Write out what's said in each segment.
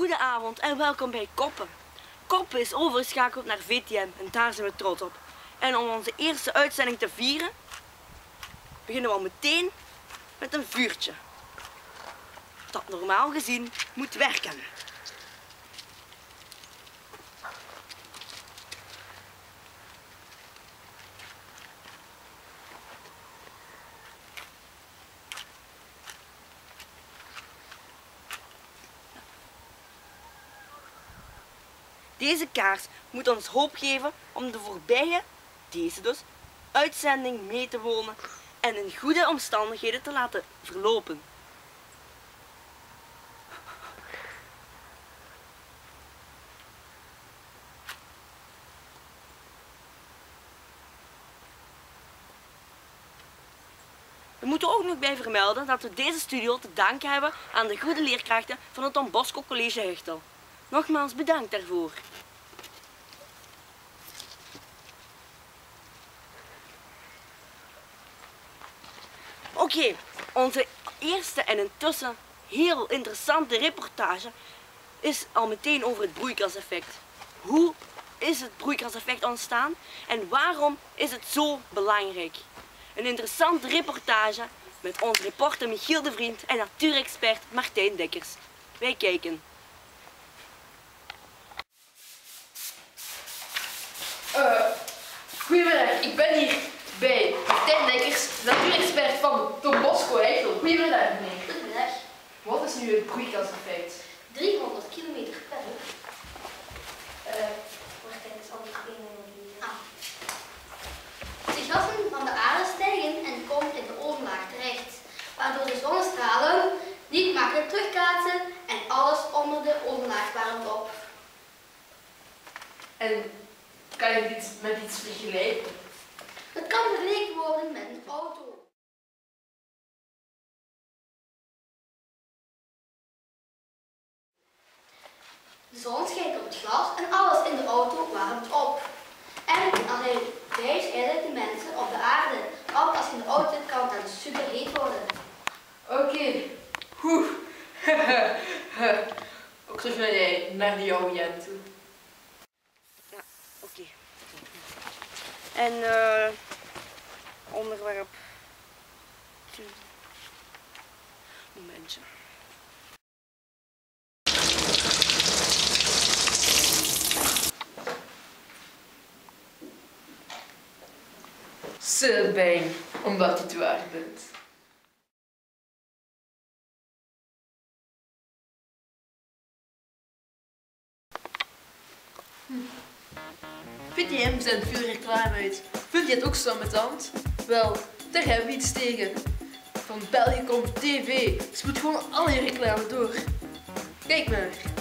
Goede avond en welkom bij Koppen. Koppen is overgeschakeld naar VTM en daar zijn we trots op. En om onze eerste uitzending te vieren, beginnen we al meteen met een vuurtje. Dat normaal gezien moet werken. Deze kaars moet ons hoop geven om de voorbije, deze dus, uitzending mee te wonen en in goede omstandigheden te laten verlopen. We moeten ook nog bij vermelden dat we deze studio te danken hebben aan de goede leerkrachten van het Don Bosco College Huchtel. Nogmaals bedankt daarvoor. Oké, onze eerste en intussen heel interessante reportage is al meteen over het broeikaseffect. Hoe is het broeikaseffect ontstaan en waarom is het zo belangrijk? Een interessante reportage met onze reporter Michiel de Vriend en natuurexpert Martijn Dekkers. Wij kijken. Uh, goedemiddag, ik ben hier bij Martijn Dekkers, natuurexpert van. Goedemiddag meneer. Goedemiddag. Wat is nu het broeikaseffect? 300 kilometer per uur. Uh, wacht even, anders één en Ah. De gassen van de aarde stijgen en komen in de ozonlaag terecht, waardoor de zonnestralen niet makkelijk terugkaatsen en alles onder de ozonlaag warmt op. En kan je dit met iets vergelijken? Het kan vergeleken worden met een auto. De zon schijnt op het glas en alles in de auto warmt op. En als hij reist, eigenlijk de mensen op de aarde. Want als je in de auto zit, kan het dan super heet worden. Oké. Okay. Oeh. Ook terug naar jij, naar die jouw Jen toe. Ja, oké. En uh, onderwerp. Momentje. Sylvain, omdat je het waard bent. VTM zendt veel reclame uit. Vind je het ook zo met hand? Wel, daar hebben we iets tegen. Van België komt TV. Gewoon al je reclame door. Kijk maar.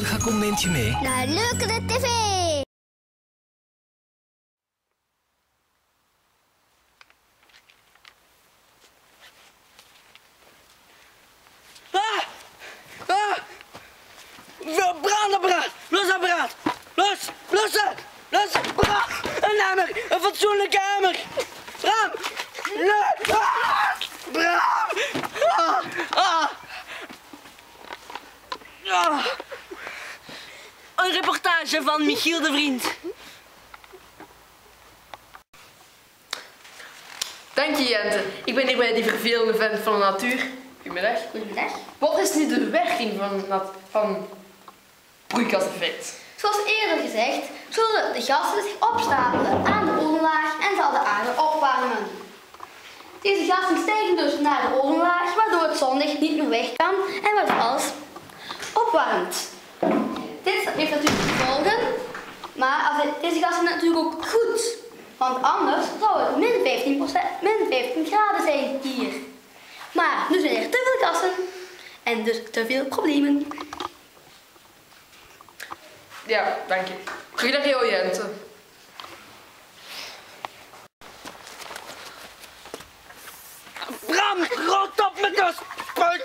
Belgacom neemt je mee naar Leukere TV. Ah! Ah! Brandapparaat! Los apparaat! Los! Lossen! Los! Ah! Een hamer! Een fatsoenlijke hamer! Bram! Nee! Ah! Bram! Ah! Ah! Ah! Reportage van Michiel de Vriend. Dank je Jente. Ik ben hier bij die vervelende vent van de natuur. Goedemiddag. Goedemiddag. Wat is nu de werking van, nat- van broeikaseffect? Zoals eerder gezegd, zullen de gassen zich opstapelen aan de ozonlaag en zal de aarde opwarmen. Deze gassen stijgen dus naar de ozonlaag, waardoor het zonlicht niet meer weg kan en waardoor alles opwarmt. Dit heeft natuurlijk gevolgen, maar als het- deze gassen zijn natuurlijk ook goed. Want anders zou het min 15, min 15 graden zijn hier. Maar nu zijn er te veel gassen en dus te veel problemen. Ja, dank je. Jou Jente. Bram, rot op met de spuit!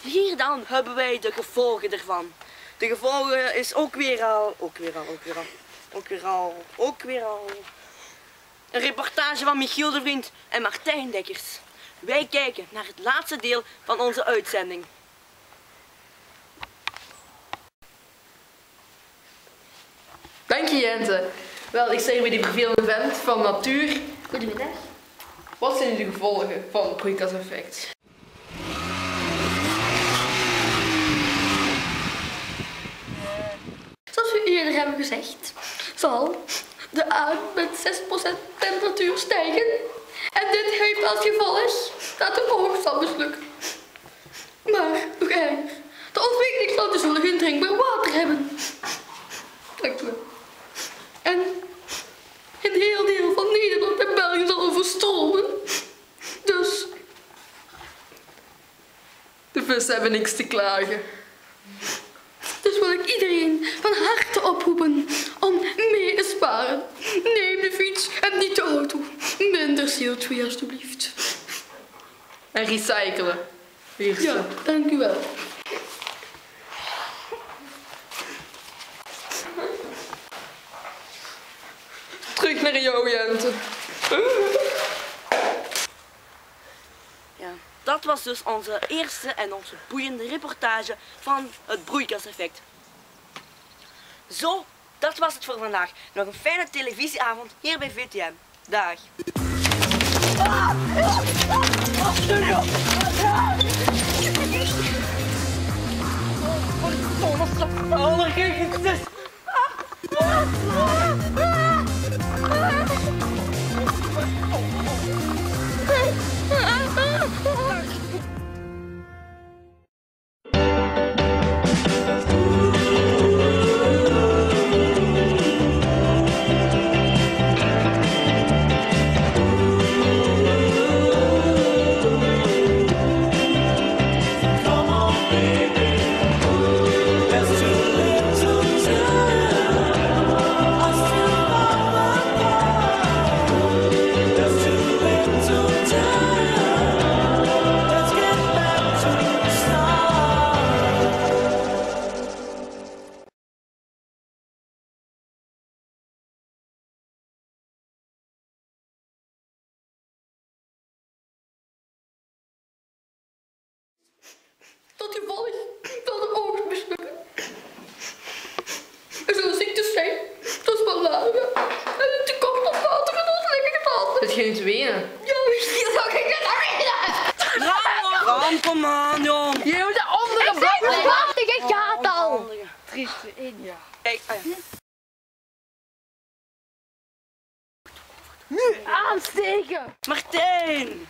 Hier dan, dan hebben wij de gevolgen ervan. De gevolgen is ook weer al, ook weer al, ook weer al, ook weer al, ook weer al. Een reportage van Michiel de Vriend en Martijn Dekkers. Wij kijken naar het laatste deel van onze uitzending. Dank je Jente. Wel, ik sta hier bij die vervelende vent van natuur. Goedemiddag. Wat zijn de gevolgen van het broeikaseffect? Zoals we eerder hebben gezegd, zal de aarde met 6% temperatuur stijgen. En dit heeft als gevolg dat de oogst zal mislukken. Maar nog erger, de ontwikkelingslanden zullen geen drinkbaar water hebben. Dank u wel. En een heel deel van Nederland en België zal overstromen. Dus De vissen hebben niks te klagen. Dus wil ik iedereen van harte oproepen om mee te sparen. Neem de fiets en niet de auto. Minder CO2 alstublieft. En recyclen. Hier Ja, dank u wel. Terug naar jou, Jente. Ja, dat was dus onze eerste en onze boeiende reportage van het broeikaseffect. Zo, dat was het voor vandaag. Nog een fijne televisieavond hier bij VTM. Dag. Gevolg zal de oogst mislukken. Er zullen ziektes zijn, zoals malaria en een tekort aan water in ons lichaam. Het geen te wenen. Ja, misschien zou ik het weten. Ram, kom aan, jong. Je moet de andere bak Wacht, ik gaat al. Handige. 3, 2, 1, ja. Kijk, ah ja. Aansteken. Martijn!